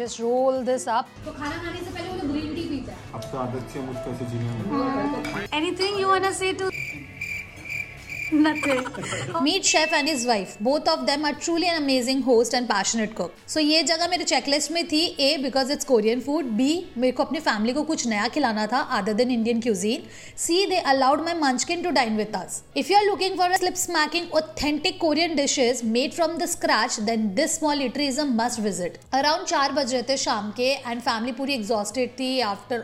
just roll this up. तो खाना खाने से पहले वो लोग ग्रीन टी पीता है अब तो आदत से मुझको ऐसे जीने Anything you wanna say to? Nothing. Meet chef and his wife. Both of them are truly an amazing host and passionate cook. So ये जगह मेरे चेकलिस्ट में थी A because it's Korean food. B मेरे को अपनी फैमिली को कुछ नया खिलाना था than Indian cuisine. C they allowed my munchkin to dine with us. If you are looking for a slip smacking authentic Korean dishes made from the scratch, then this small eatery is a must visit. Around चार बज रहे थे शाम के and family पूरी exhausted थी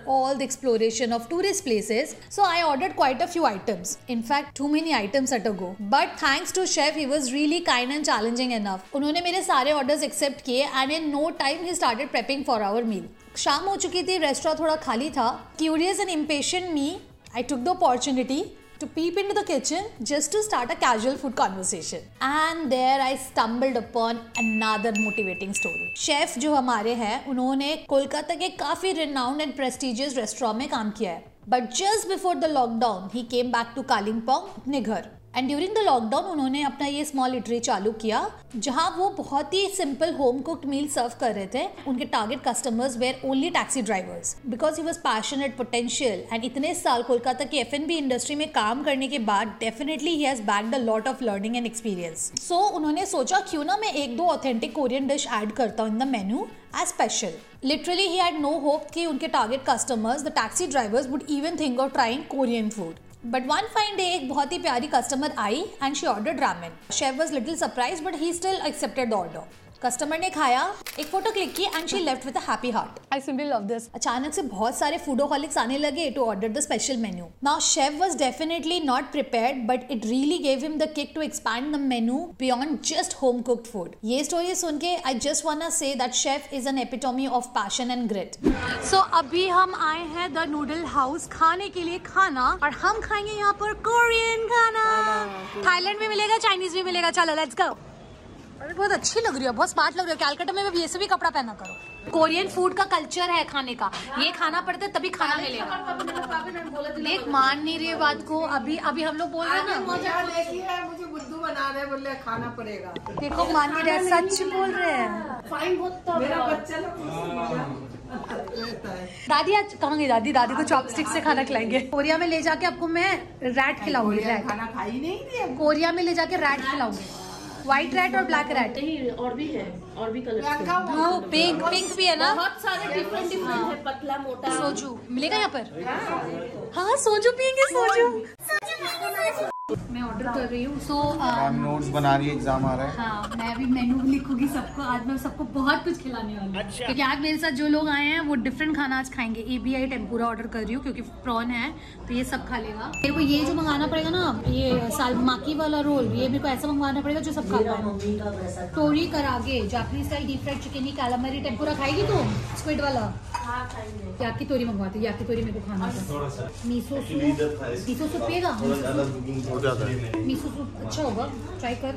all the exploration of tourist places. So I ordered quite a few items. In fact, too many items set ago but thanks to chef he was really kind and challenging enough उन्होंने मेरे सारे orders accept किए and in no time he started prepping for our meal शाम हो चुकी थी restaurant थोड़ा खाली था. Curious and impatient me I took the opportunity to peep in to the kitchen just to start a casual food conversation and there I stumbled upon another motivating story chef जो हमारे हैं, उन्होंने कोलकाता के काफ़ी renowned and prestigious restaurant में काम किया है. But just before the lockdown he came back to Kalimpong अपने घर एंड ड्यूरिंग द लॉकडाउन उन्होंने अपना ये स्मॉल इटरी चालू किया, जहाँ वो बहुत ही simple home cooked meal serve कर रहे थे। उनके target customers were only taxi drivers because he was passionate potential and इतने साल कोलकाता की एफ़ एन बी इंडस्ट्री में काम करने के बाद definitely he has back the lot of learning and experience so उन्होंने सोचा, क्यों ना मैं एक दो ऑथेंटिक कोरियन डिश ऐड करता हूँ in the menu as special literally he had no hope कि उनके target customers the taxi drivers would even think of trying Korean food but one fine day एक बहुत ही प्यारी customer I and she order ramen chef was little surprise but he still accepted the order customer ने खाया एक photo click की and she left with a happy heart I simply love this अचानक से बहुत सारे फूडोहॉलिक्स आने लगे to order the special menu now chef was definitely not prepared but it really gave him the kick to expand the menu beyond just home cooked food ये story सुन के I just want say that chef is an epitome of passion and grit so अभी हम आए हैं the noodle house खाने के लिए खाना और हम खाएँगे यहाँ पर कोरियन खाना। थाईलैंड में मिलेगा चाइनीज़ भी मिलेगा। चलो लेट्स गो अरे बहुत अच्छी लग रही है बहुत स्मार्ट लग रही है। कैलकाटा में भी ऐसे भी कपड़ा पहना करो। कोरियन फ़ूड का कल्चर है खाने का। ये खाना पड़ता है तभी खाना मिलेगा। देख मान नहीं रही है बात को अभी अभी हम लोग बोल रहे हैं ना। मुझे बुद्धू बना रहे बोले खाना पड़ेगा। देखो मान नहीं रहे सच बोल रहे हैं। फाइन बहुत मेरा बच्चा लोग दादी आज कहाँ गई दादी? दादी को चॉपस्टिक से खाना खिलाएँगे। कोरिया में ले जाके आपको मैं रैट खिलाऊँगी रैट खाना खा ही नहीं कोरिया में ले जाके रैट खिलाऊँगी। व्हाइट रेड और ब्लैक रेड नहीं और भी है और भी कलर हाँ, पिंक पिंक भी है ना? बहुत सारे डिफरेंट डिफरेंट है। पतला मोटा। सोजू मिलेगा यहाँ पर? हाँ। सोजू पियेंगे सोजू। मैं ऑर्डर कर रही हूँ सो मैम नोट्स बना रही है एग्ज़ाम आ रहा है। हाँ मैं अभी मेनू लिखूँगी सबको आज मैं सबको बहुत कुछ खिलाने वाली हूँ। क्योंकि आज मेरे साथ जो लोग आए हैं वो डिफरेंट खाना आज खाएँगे। ए बी आई टेम्पूरा ऑर्डर कर रही हूँ क्योंकि प्रॉन है तो ये सब खा लेगा। मेरे को ये जो मंगाना पड़ेगा ना ये साल माकी वाला रोल ये मेरे को ऐसा मंगवाना पड़ेगा जो सब खा पाए। टोरी करागे Japanese style deep fried chicken calamari tempura खाएगी तू? स्क्विड वाला? याकी तोरी मंगवाती याकी तोरी मेरे को खाना मीसो सूप मीसो सूप पिएगा? हो जाता है। सूप अच्छा होगा ट्राई कर।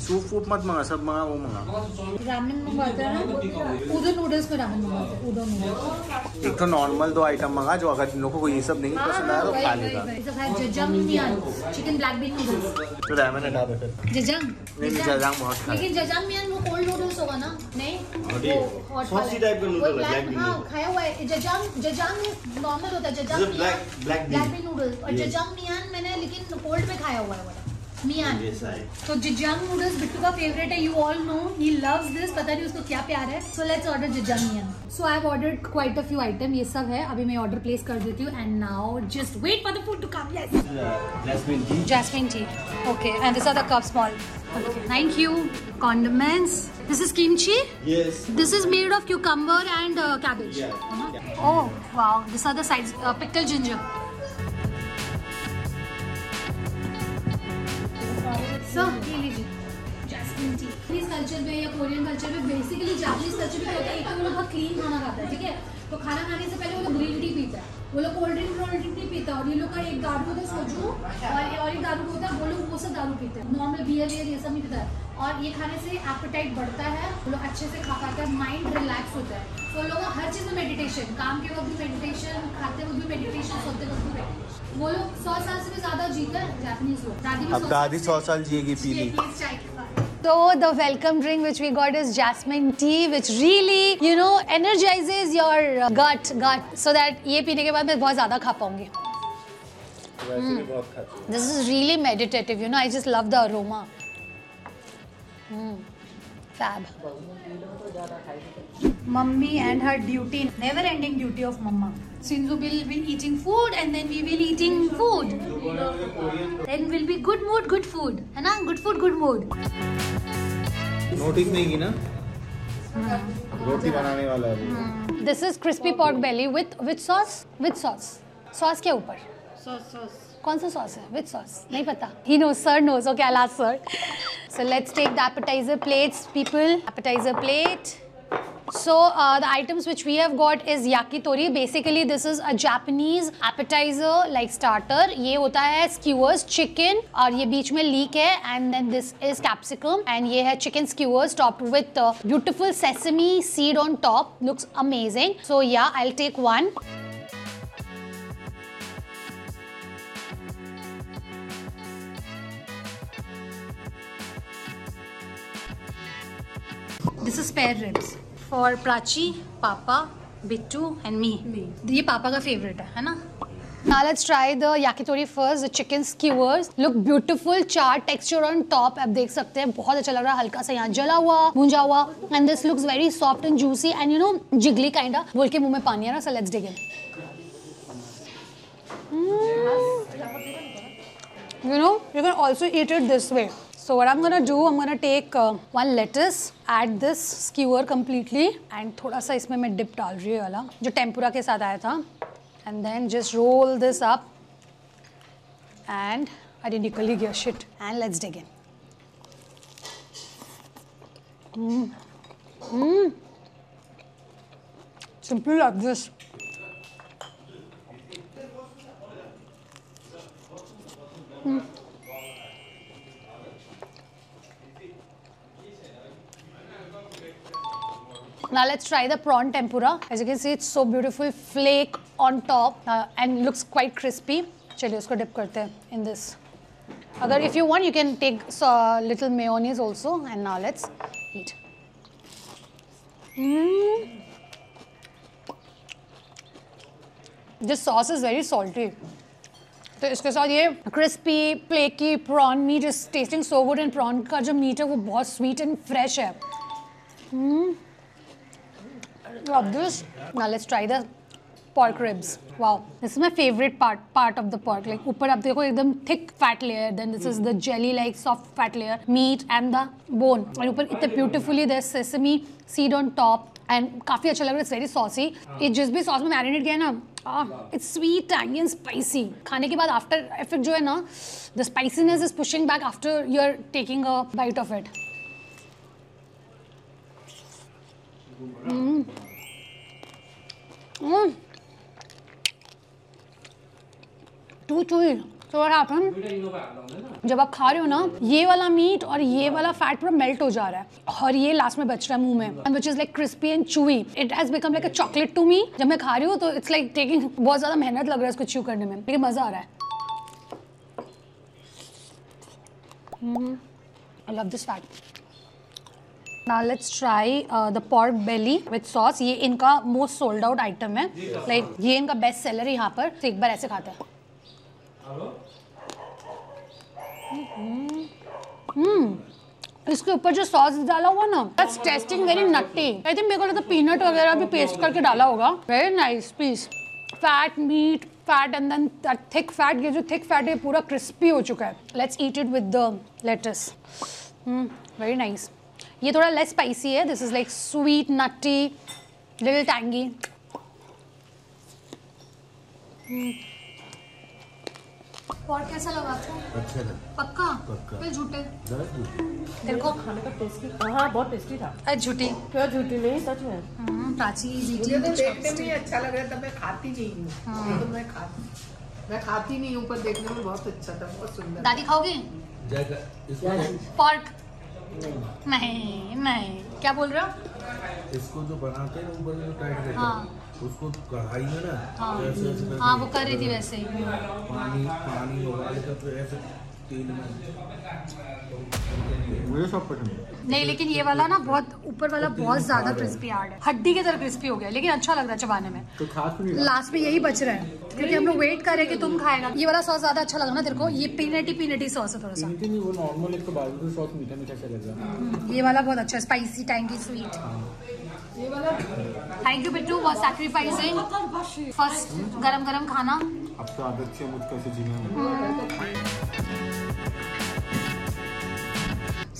सूप वूप मत मंगा सब मंगा वो मंगा। रामेन मंगवाते हैं उधर नूडल्स में रामेन मंगवाते उधर नूडल्स एक तो नॉर्मल दो आइटम मंगा जो अगर लोगों को ये सब नहीं पसंद आया तो खा लेगा। चिकन ब्लैक बीन नूडल्स तो रामेन हटा दे फिर। जजंग? नहीं जजांग? बहुत लेकिन जजंग मियान वो कोल्ड नूडल्स होगा ना? नहीं? सॉसी टाइप का है, black bean हाँ खाया हुआ है। जजंग जजंग नॉर्मल होता है जजंग. ब्लैक बीन नूडल्स और. जजंग मियान लेकिन कोल्ड में खाया हुआ है वाला मियान. तो जिजंग नूडल्स बिट्टू का फेवरेट है you all know he loves this पता नहीं उसको क्या प्यार है सो लेट्स ऑर्डर जिजंग मियन so I have ordered quite a few item ये सब है अभी मैं ऑर्डर प्लेस कर देती हूँ and now just wait for the food to come yes tea okay and these are the cup small okay thank you condiments this is kimchi Yes. this is made of cucumber and uh, cabbage Yeah. Uh-huh. oh wow these are the sides uh, pickled ginger culture में या Korean culture में basically Japanese culture में होता है एक वो लोग clean खाना खाता है, ठीक है? तो खाना खाने से पहले वो लोग ग्रीन टी पीता है। वो लोग कोल्ड ड्रिंक कोल्ड ड्रिंक नहीं पीता और ये लोग का एक दारू होता है सोजू, और और एक दारू होता है, वो लोग वो सब दारू पीते हैं। नॉर्मल बियर वियर ये सब नहीं पीता। है और ये खाने से एपेटाइट बढ़ता है, वो लोग अच्छे से खा पाते हैं माइंड रिलैक्स होता है। तो लोग हर चीज़ में मेडिटेशन काम के वक्त भी मेडिटेशन खाते वक्त भी मेडिटेशन सोते वक्त भी मेडिटेशन वो लोग सौ साल से भी ज़्यादा जीते हैं जापानीज लोग दादी भी अब दादी सौ साल जिएगी पीली ये चाय के बाद So the welcome drink which we got is jasmine tea, which really, you know, energizes your uh, gut, gut, so that ये पीने के बाद मैं बहुत ज़्यादा खा पाऊँगी. है This is really meditative, you know. I just love the aroma. Mm. Fab. Mummy and her duty, never-ending duty of mama. Since we will be eating food and then we will eating food. Then will be good mood, good food. है ना? Good food, good mood. Notice नहीं की ना रोटी बनाने वाला है वो। This is crispy pork belly with with sauce. With sauce. Sauce के ऊपर. सॉस सॉस कौन सा सॉस है विच सॉस नहीं पता ही knows sir knows okay i'll ask sir so let's take the appetizer plates people appetizer plate so uh, the items which we have got is yakitori basically this is a japanese appetizer like starter ये होता है skewers chicken और ये बीच में leek है and then this is capsicum and ये है chicken skewers topped with uh, beautiful sesame seed on top looks amazing so yeah i'll take one This is spare ribs For Prachi, Papa, Bittu and me. ये पापा का favorite है, है ना? Now let's try the yakitori first. The chicken skewers look beautiful. Char texture on top आप देख सकते हैं बहुत अच्छा लग रहा है हल्का सा यहाँ जला हुआ भुंजा हुआ and this looks very soft and juicy and you know jiggly kind of बोल के मुँह में पानी आ रहा so let's dig in. You know, you can also eat it this way. So what I'm gonna do, I'm gonna take uh, one lettuce, add this skewer completely, and थोड़ा सा इसमें मैं dip डाल रही हूँ वाला जो tempura के साथ आया था, and then just roll this up, and I didn't equally give a shit, and let's dig in. Mm. Mm. Simply like this. Now let's try the prawn tempura. As you can see, it's so beautiful, flake on top uh, and looks quite crispy. चलिए उसको dip करते हैं in this. अगर want, you can take uh, little mayonnaise also. And now let's eat. Mm. This sauce is very salty. तो इसके साथ ये crispy flaky prawn meat is tasting so good and prawn का जो meat है वो बहुत स्वीट एंड फ्रेश है love this. Now let's try the pork ribs. Wow, this is my favorite part part of the pork. Like ऊपर आप देखो एकदम thick fat layer. Then this is the jelly like soft fat layer, meat and the bone. और ऊपर इतने beautifully there's sesame seed on top. And काफ़ी अच्छा लग रहा है. It's very saucy. ये जिस भी sauce में marinate किया है ना, ah, it's sweet, tangy and spicy. खाने के बाद after effect जो है ना, the spiciness is pushing back after you're taking a bite of it. Mm. Too chewy. So what happened? जब आप खा रहे हो ना ये वाला मीट और ये वाला फैट पूरा मेल्ट हो जा रहा है और ये लास्ट में बच रहा है मुँह में। And which is like crispy and chewy it has become like a chocolate to me जब मैं खा रही हूँ तो इट्स लाइक टेकिंग बहुत ज़्यादा मेहनत लग रहा है इसको च्यू करने में। लेकिन मज़ा आ रहा है। I love this fat Now let's try uh, the pork belly with sauce. ये इनका most sold out item है. Like ये इनका best seller है यहाँ पर. तो एक बार ऐसे खाते हैं. हम्म। इसके ऊपर जो सॉस डाला हुआ ना that's tasting very nutty I think मेरे को लगता पीनट वगैरह भी पेस्ट करके डाला होगा। Very nice piece fat meat fat and then thick fat ये जो थिक फैट है पूरा क्रिस्पी हो चुका है। Let's eat it with the lettuce very nice ये थोड़ा लेस स्पाइसी है. This is like sweet nutty little tangy और कैसा लगा आपको? अच्छा था पक्का? पक्का। फिर झूठे? तेरे को? खाने का टेस्टी हाँ बहुत टेस्टी था। अरे झूठी। क्या झूठी नहीं सच में? हम्म, प्राची मुझे तो देखने में ही अच्छा लग रहा था मैं खाती नहीं हूँ। तो मैं खाती मैं खाती नहीं हूँ पर देखने में बहुत अच्छा था बहुत सुंदर। दादी खाओगे? जगह इसको पर्क नहीं नहीं। क्या बोल रहे हो? इसको जो बनाते हैं ऊपर जो टाइट रहता हाँ। है। उसको कढ़ाई में ना हाँ। हाँ वो कर रही थी वैसे ही। पानी पानी उबाल कर फिर ऐसे मुझे सब पसंद नहीं लेकिन ये वाला ना बहुत ऊपर वाला बहुत ज़्यादा क्रिस्पी हार्ड है। हड्डी की तरह क्रिस्पी हो गया लेकिन अच्छा लग रहा है चबाने में। तो खास नहीं लास्ट में यही बच रहा है। क्योंकि हम लोग वेट कर रहे हैं कि तुम खाएगा ये वाला सॉस ज़्यादा अच्छा लग रहा है ना तेरे को? ये पीनटी पीनटी सॉस है थोड़ा सा। वो नॉर्मल एक तो सॉस मीठा मीठा सा लग रहा है। ये वाला बहुत अच्छा है spicy tangy sweet thank you Bittu for sacrificing first गरम गरम खाना। अब तो आदत से मुझ कैसे जीना है।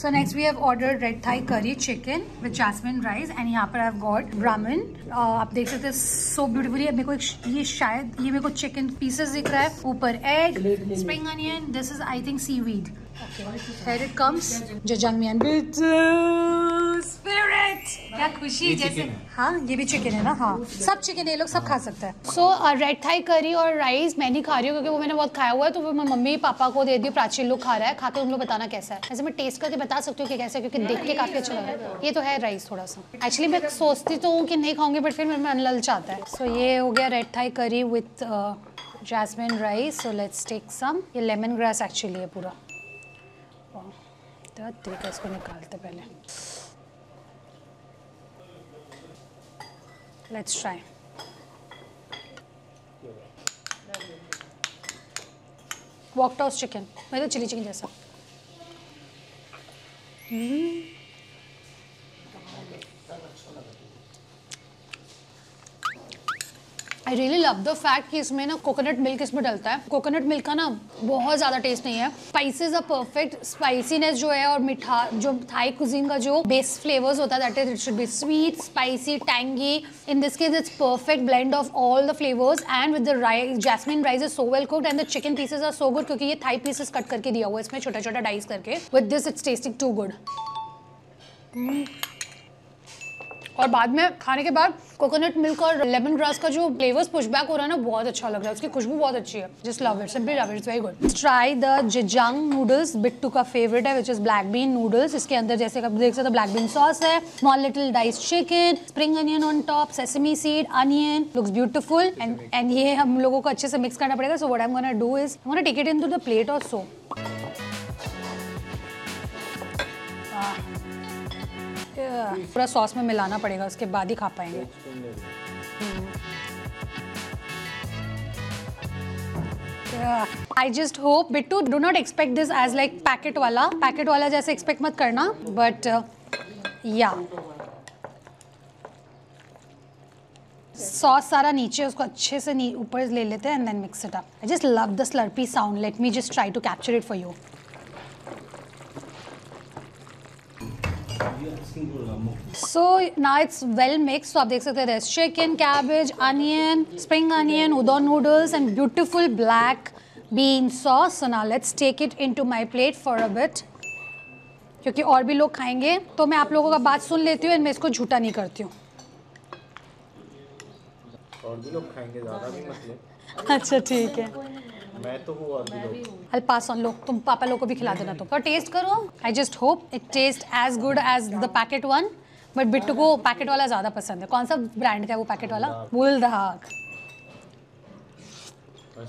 So next we have order red Thai curry chicken with jasmine rice and यहाँ पर आई गॉट ब्राह्मिन आप देख सकते हैं सो ब्यूटिफुली मेरे को ये शायद, ये मेरे को चिकन पीसेस दिख रहा है. ऊपर egg spring onion this is I think seaweed Here it comes. Jajangmyeon bitter spirit. क्या खुशी जैसे है। हाँ ये भी चिकन है ना? हाँ। सब चिकन ये लोग सब खा सकते हैं। सो रेड थाई करी और राइस मैं नहीं खा रही हूँ क्योंकि वो मैंने बहुत खाया हुआ है तो वो मैं मम्मी पापा को दे दी प्राचीन लोग खा रहा है। खा के तुम लोग बताना कैसा है। ऐसे मैं टेस्ट करके बता सकती हूँ कि कैसा है क्योंकि देख के काफ़ी अच्छा लग रहा है। ये तो है राइस थोड़ा सा एक्चुअली मैं सोचती तो हूँ कि नहीं खाऊँगी बट फिर मेरे अनलल चाहता है। सो ये हो गया red Thai curry with jasmine rice so let's take some ये लेमन ग्रास एक्चुअली है पूरा। तो तरीका इसको निकालते पहले। Let's try wok toss chicken मैं तो चिली चिकन जैसा। I really love the fact कि इसमें ना कोकोनट मिल्क इसमें डलता है। कोकोनट मिल्क का ना बहुत ज़्यादा टेस्ट नहीं है। स्पाइसेस आर परफेक्ट स्पाइसीनेस जो है और मिठा, जो थाई कुजीन का जो बेस फ्लेवर्स होता है that is it should be sweet spicy tangy in this case it's perfect blend of all the flavours and with the rice jasmine rice is so well cooked and the chicken pieces are so good क्योंकि ये Thai pieces cut करके दिया हुआ है इसमें छोटा छोटा dice करके with this it's tasting too good और बाद में खाने के बाद कोकोनट मिल्क और लेमन ग्रास का जो फ्लेवर्स पुशबैक हो रहा है ना, बहुत अच्छा लग रहा है। उसकी खुशबू बहुत अच्छी है। Just love it simply love it's very good try the jjajang noodles Bittu का फेवरेट है which is black bean noodles इसके अंदर जैसे आप देख सकते हो ब्लैक बीन सॉस है small little dice chicken spring onion on top sesame seed onion looks beautiful and and ये हम लोगों को अच्छे से मिक्स करना पड़ेगा so what I am gonna do is gonna take it into the plate और सो पूरा सॉस में मिलाना पड़ेगा, उसके बाद ही खा पाएँगे। I just hope Bittu do not expect this as like packet वाला। पैकेट वाला जैसे एक्सपेक्ट मत करना बट या सॉस सारा नीचे, उसको अच्छे से ऊपर ले लेते हैं and then mix it up I just love the slurpy sound let me just try to capture it for you so ना इट्स वेल मिक्स तो आप देख सकते हैं chicken cabbage onion spring onion udon noodles and beautiful black bean sauce ना let's take it into my plate for a bit क्योंकि और भी लोग खाएँगे तो मैं आप लोगों का बात सुन लेती हूँ एंड मैं इसको झूठा नहीं करती हूँ। और भी लोग खाएँगे ज़्यादा भी मतलब अच्छा ठीक है। मैं तो हूँ और भी लोग। I'll pass on लोग तुम पापा लोग को भी खिला देना तुम तो टेस्ट करो। I just hope it taste as good as the packet one but Bittu को पैकेट वाला ज़्यादा पसंद है। कौन सा ब्रांड का है वो पैकेट वाला? बुल दहाक और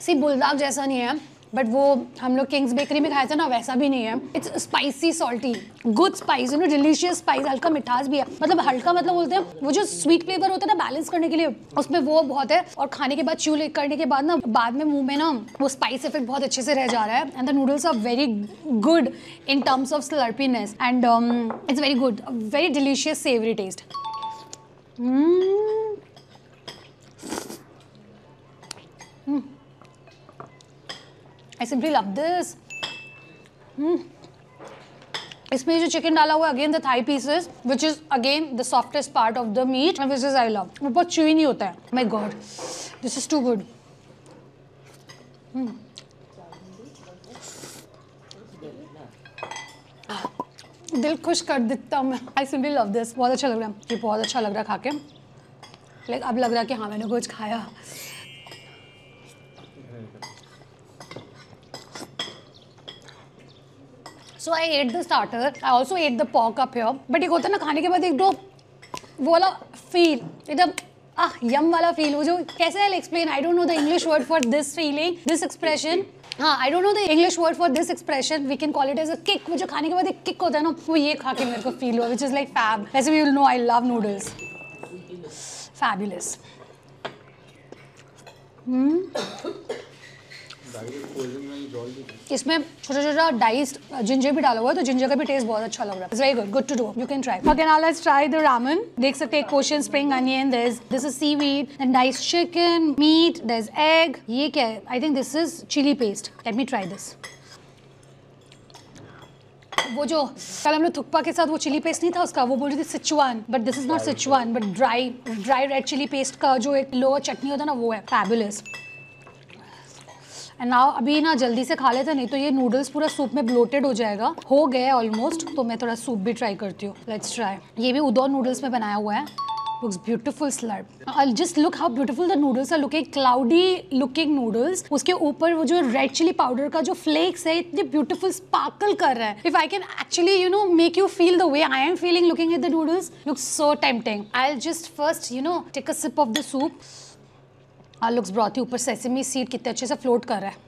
सी बुलदाग जैसा नहीं है। बट वो हम लोग किंग्स बेकरी में खाए थे ना, वैसा भी नहीं है। It's spicy salty good spice you know delicious spice हल्का मिठास भी है। मतलब हल्का मतलब बोलते हैं, वो जो स्वीट फ्लेवर होता है ना बैलेंस करने के लिए, उसमें वो बहुत है। और खाने के बाद च्यू करने के बाद ना, बाद में मुँह में ना, वो स्पाइस इफ़ेक्ट बहुत अच्छे से रह जा रहा है। And the noodles are very good in terms of slurpiness and it's very good very delicious savoury taste I simply love this इसमें जो चिकन डाला हुआ again the Thai pieces which is again the softest part of the meat which is I love वो बहुत chewy नहीं होता है. My god this is too good दिल खुश कर देता हूँ मैं. आई सिंपली लव दिस बहुत अच्छा लग रहा है. ये बहुत अच्छा लग रहा है खा के लाइक अब लग रहा है कि हाँ मैंने कुछ खाया. So I ate the starter I also ate the poke up here but एक होता है ना, खाने के बाद एक दो वो वाला फील एकदम ah yum वाला फील वो जो कैसे I explain I don't know the English word for this feeling this expression हाँ I don't know the English word for this expression we can call it as a kick वो जो खाने के बाद एक किक होता है ना, वो ये खा के मेरे को फील हुआ विच इज़ लाइक फैब वैसे we will know I love noodles fabulous इसमें छोटा छोटा डाइस्ड जिंजर भी डाला हुआ है तो जिंजर का भी टेस्ट बहुत अच्छा लग रहा है। Very good good to do you can try okay now let's try the ramen देख सकते हैं portion spring onion there is this is seaweed and diced chicken meat there is egg ये क्या है? I think this is chilli paste let me try this वो जो कल हम लोग थुक्पा के साथ वो चिली पेस्ट नहीं था उसका वो बोल रही थी Sichuan but this is not Sichuan but dry dry red chilli paste का जो एक लोअर चटनी होता है ना वो है. फैबुलस एंड नाउ अभी ना जल्दी से खा लेते, नहीं तो ये नूडल्स पूरा सूप में ब्लोटेड हो जाएगा। हो गया ऑलमोस्ट तो मैं थोड़ा सूप भी ट्राई करती हूँ। लेट्स ट्राई ये भी उदौर नूडल्स में बनाया हुआ है। Looks beautiful slurp. I'll just look how beautiful the noodles are looking. Cloudy looking noodles. उसके ऊपर वो जो रेड चिली पाउडर का जो फ्लेक्स है, इतने ब्यूटीफुल स्पार्कल कर रहा है। I can actually you know make you feel the way I am feeling looking at the noodles looks so tempting I just first you know take a sip of the soup और looks broth ही ऊपर sesame seed कितने अच्छे से float कर रहा है।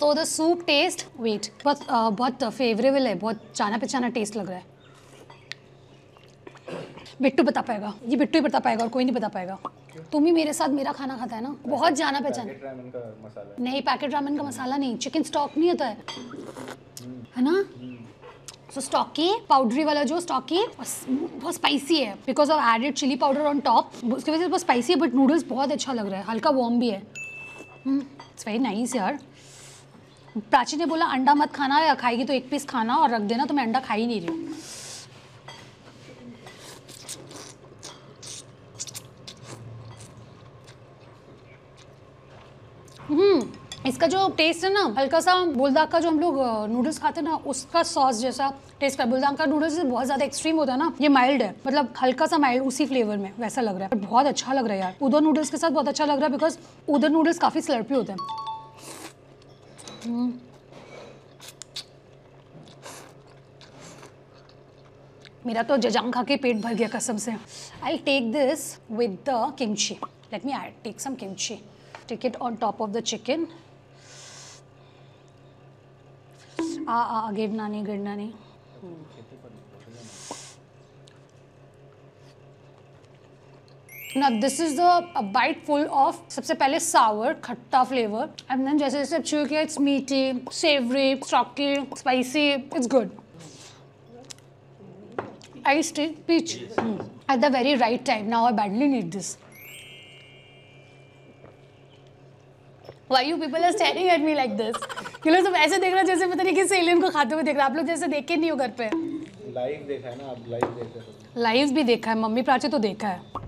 तो द सूप टेस्ट वेट बहुत uh, बहुत फेवरेबल है बहुत जाना पहचाना टेस्ट लग रहा है। बिट्टू बता पाएगा ये बिट्टू ही बता पाएगा और कोई नहीं बता पाएगा। तुम ही मेरे साथ मेरा खाना खाता है ना बहुत जाना पहचाना। है। नहीं पैकेट रामेन का मसाला नहीं चिकन स्टॉक नहीं होता है। है ना? सो स्टॉकी पाउडरी वाला जो स्टॉकी बहुत स्पाइसी है। Because of added chilli powder on top उसकी वजह से बहुत स्पाइसी है बट नूडल्स बहुत अच्छा लग रहा है। हल्का वार्म भी है। इट्स वेरी नाइस यार। प्राची ने बोला, अंडा मत खाना, या खाएगी तो एक पीस खाना और रख देना तो मैं अंडा खा ही नहीं रही हूँ। हम्म इसका जो टेस्ट है ना, हल्का सा बुलदाग का जो हम लोग नूडल्स खाते हैं ना, उसका सॉस जैसा टेस्ट का, बुलदाग का नूडल्स बहुत ज़्यादा एक्सट्रीम होता है ना, ये माइल्ड है। मतलब हल्का सा माइल्ड उसी फ्लेवर में, वैसा लग रहा है। बहुत अच्छा लग रहा है यार। उधर नूडल्स के साथ बहुत अच्छा लग रहा है बिकॉज़ उधर नूडल्स काफ़ी स्लर्पी होते हैं। मेरा तो जजांग खा के पेट भर गया कसम से। I take this with the kimchi let me I take some kimchi take it on top of the chicken आ आ गिरना नहीं गिरना नहीं this is the bite full of सबसे पहले सावर खट्टा फ्लेवर एंड देन जैसे जैसे अच्छी हुई इट्स मीठी savoury chalky spicy it's good I state peach at the very right time now I badly need this why you people are staring at me like this You लोग सब ऐसे देख रहे हो जैसे पता नहीं किस एलियन को खाते हुए देख रहे हो आप लोग जैसे देखे नहीं हो घर पे लाइव देखा है ना आप लाइव देख रहे हो लाइव भी देखा है मम्मी प्राची तो देखा है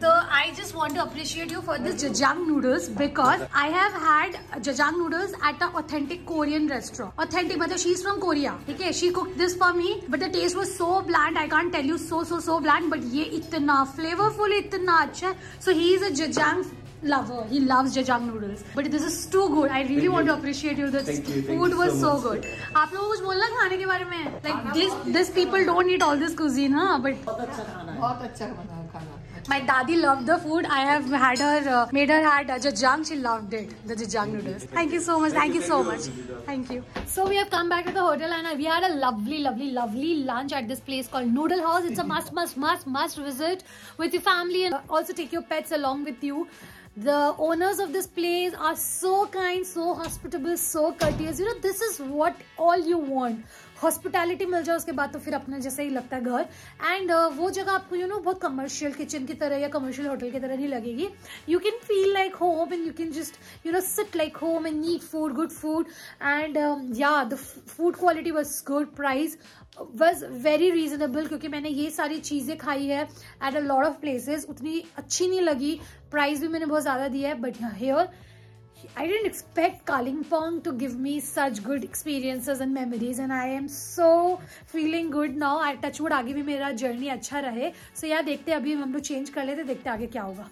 So I just want to appreciate you for this jajang noodles because I have had jajang noodles at an authentic Korean restaurant. Authentic, मतलब she's from Korea. ठीक है, she cooked this for me, but the taste was so bland. I can't tell you so so so bland, but ये इतना flavorful, इतना अच्छा So he is a jajang lover. He loves jajang noodles. But this is too good. I really want to appreciate you. The Thank you, thank food you was so so good. आप लोगों को कुछ बोलना खाने के बारे में? Like this this people don't eat all this cuisine, हाँ? But बहुत अच्छा बना है खाना My daddy loved the food. I have had her, uh, made her had uh, jajang. She loved it, the jajang noodles. Thank you so much. Thank you so much. Thank you. So we have come back to the hotel and uh, we had a lovely, lovely, lovely lunch at this place called Noodle House. It's a must, must, must, must visit with your family and uh, also take your pets along with you. The owners of this place are so kind, so hospitable, so courteous. You know, this is what all you want. Hospitality मिल जाए उसके बाद तो फिर अपने जैसे ही लगता है घर। एंड uh, वो जगह आपको यू you नो know, बहुत कमर्शियल किचन की तरह या कमर्शियल होटल की तरह नहीं लगेगी। You can feel like home and you can just you know sit like home and neat food good food and yeah the food quality was good price was very reasonable क्योंकि मैंने ये सारी चीज़ें खाई है at a lot of places उतनी अच्छी नहीं लगी प्राइस भी मैंने बहुत ज़्यादा दिया है but here I didn't expect Kalimpong to give me such good experiences and memories and I am so feeling good now. I touch wood आगे भी मेरा जर्नी अच्छा रहे सो so, यार देखते अभी हम लोग चेंज कर लेते देखते आगे क्या होगा